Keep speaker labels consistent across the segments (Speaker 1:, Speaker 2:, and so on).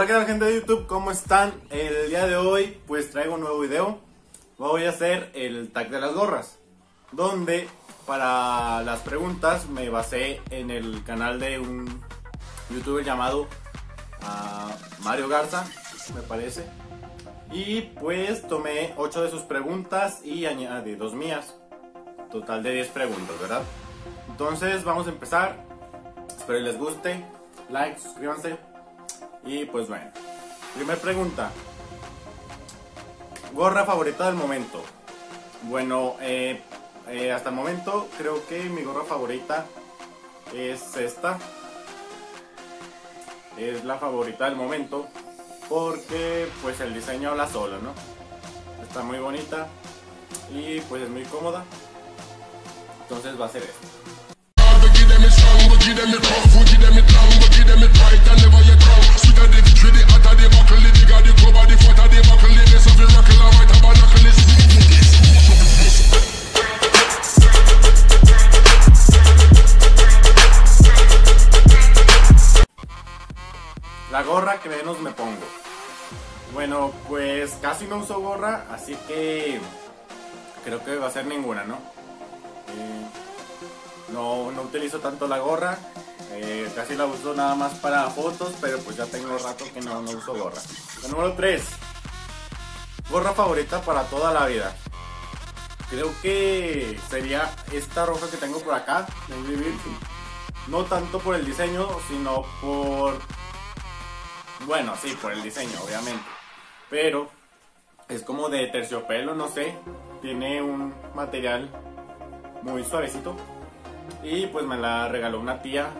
Speaker 1: Hola que tal gente de YouTube, ¿cómo están? El día de hoy pues traigo un nuevo video. Voy a hacer el tag de las gorras Donde para las preguntas me basé en el canal de un youtuber llamado uh, Mario Garza Me parece. Y pues tomé 8 de sus preguntas y añadí dos mías. Total de 10 preguntas, ¿verdad? Entonces vamos a empezar. Espero les guste. Like, suscríbanse y pues bueno, primer pregunta. Gorra favorita del momento. Bueno, eh, eh, hasta el momento creo que mi gorra favorita es esta. Es la favorita del momento porque pues el diseño habla solo, ¿no? Está muy bonita y pues es muy cómoda. Entonces va a ser esto. La gorra que menos me pongo. Bueno, pues casi no uso gorra, así que creo que va a ser ninguna, ¿no? Eh, no, no utilizo tanto la gorra, eh, casi la uso nada más para fotos, pero pues ya tengo rato que no, no uso gorra. La número 3. Gorra favorita para toda la vida. Creo que sería esta roja que tengo por acá, No tanto por el diseño, sino por bueno, sí, por el diseño, obviamente. Pero es como de terciopelo, no sé. Tiene un material muy suavecito. Y pues me la regaló una tía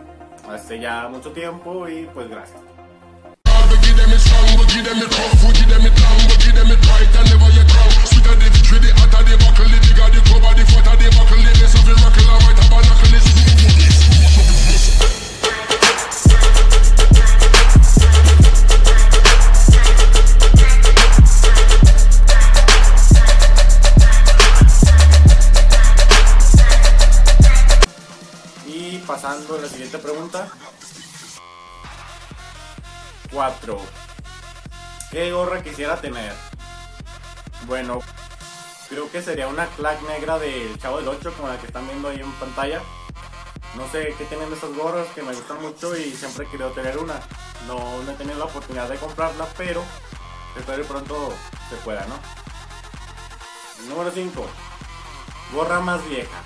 Speaker 1: hace ya mucho tiempo y pues gracias. Siguiente pregunta. 4. ¿Qué gorra quisiera tener? Bueno, creo que sería una clack negra del Chavo del 8 como la que están viendo ahí en pantalla. No sé qué tienen esas gorras que me gustan mucho y siempre he querido tener una. No, no he tenido la oportunidad de comprarla, pero espero que pronto se pueda, ¿no? Número 5. Gorra más vieja.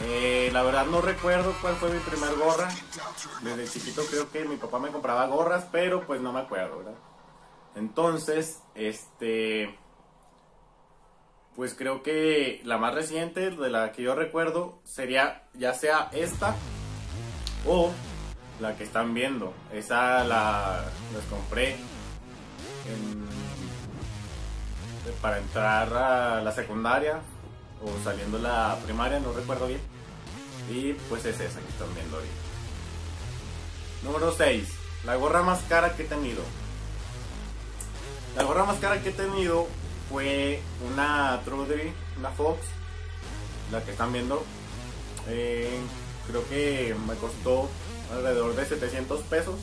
Speaker 1: Eh, la verdad no recuerdo cuál fue mi primer gorra. Desde chiquito creo que mi papá me compraba gorras, pero pues no me acuerdo, ¿verdad? Entonces, este... Pues creo que la más reciente, de la que yo recuerdo, sería ya sea esta o la que están viendo. Esa la las compré para entrar a la secundaria o saliendo la primaria, no recuerdo bien. Y pues es esa que están viendo ahorita. Número 6. La gorra más cara que he tenido. La gorra más cara que he tenido fue una Trudry, una Fox, la que están viendo. Eh, creo que me costó alrededor de 700 pesos.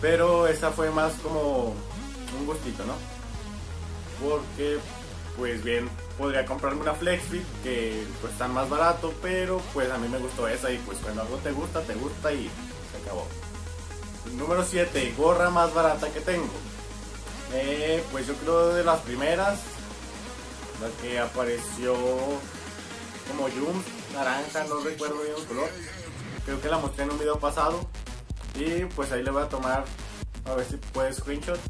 Speaker 1: Pero esa fue más como un gustito, ¿no? Porque pues bien podría comprarme una Flexfit que cuesta más barato, pero pues a mí me gustó esa y pues cuando algo te gusta, te gusta y se acabó. Número 7, gorra más barata que tengo. Eh, pues yo creo de las primeras, la que apareció como Yum, naranja, no recuerdo bien el color. Creo que la mostré en un video pasado. Y pues ahí le voy a tomar, a ver si puede screenshot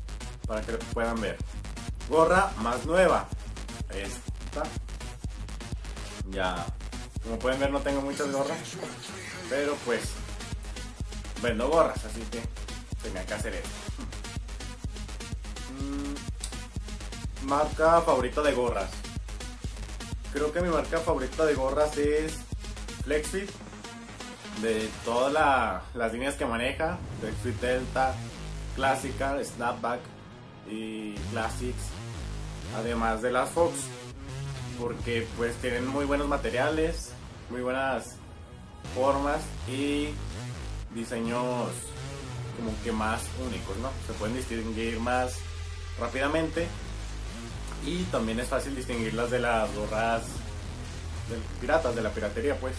Speaker 1: para que puedan ver. Gorra más nueva esta. Ya, como pueden ver no tengo muchas gorras, pero pues vendo gorras, así que tenía que hacer esto. Mm, marca favorita de gorras. Creo que mi marca favorita de gorras es Flexfit. De todas las líneas que maneja, Flexfit Delta, Clásica, Snapback y Classics además de las Fox, porque pues tienen muy buenos materiales, muy buenas formas y diseños como que más únicos, ¿no? Se pueden distinguir más rápidamente y también es fácil distinguirlas de las gorras de piratas, de la piratería, pues.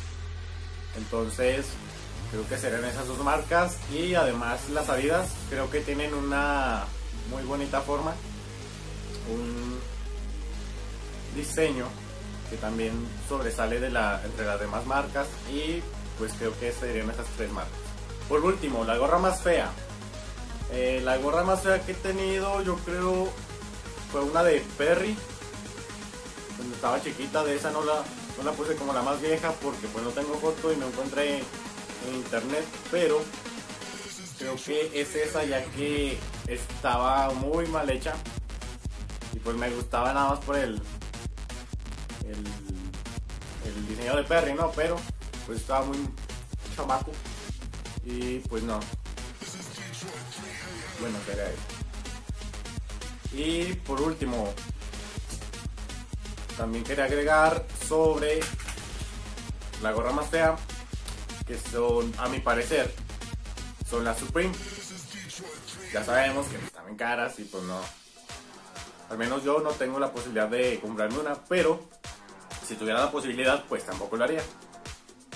Speaker 1: Entonces, creo que serán esas dos marcas y además las Adidas creo que tienen una muy bonita forma, un diseño que también sobresale de la, entre las demás marcas y pues creo que serían esas tres marcas. Por último, la gorra más fea. Eh, la gorra más fea que he tenido yo creo fue una de Perry. Cuando estaba chiquita, de esa no la, no la puse como la más vieja porque pues no tengo foto y no encontré en internet, pero creo que es esa ya que estaba muy mal hecha y pues me gustaba nada más por el el, diseño de Perry, ¿no? Pero pues estaba muy chamaco y pues no. Bueno, eso. Y por último, también quería agregar sobre la gorra más fea, que son, a mi parecer, son las Supreme. Ya sabemos que están en caras y pues no. Al menos yo no tengo la posibilidad de comprarme una, pero si tuviera la posibilidad, pues tampoco lo haría.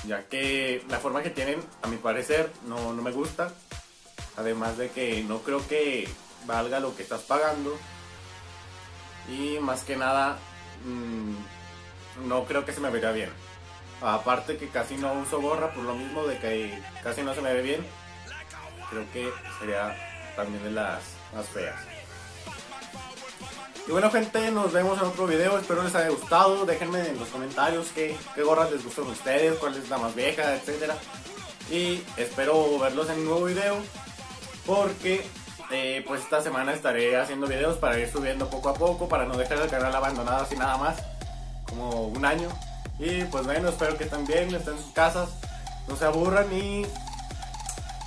Speaker 1: Ya que la forma que tienen, a mi parecer, no, no me gusta. Además de que no creo que valga lo que estás pagando. Y más que nada, mm, no creo que se me vería bien. Aparte que casi no uso gorra por lo mismo de que casi no se me ve bien. Creo que sería también de las más feas. Y bueno gente, nos vemos en otro video, espero les haya gustado, déjenme en los comentarios qué, gorras les gustan a ustedes, cuál es la más vieja, etcétera. Y espero verlos en un nuevo video, porque eh, pues esta semana estaré haciendo videos para ir subiendo poco a poco, para no dejar el canal abandonado así nada más, como un año. Y pues bueno, espero que también estén en sus casas, no se aburran y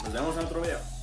Speaker 1: nos vemos en otro video.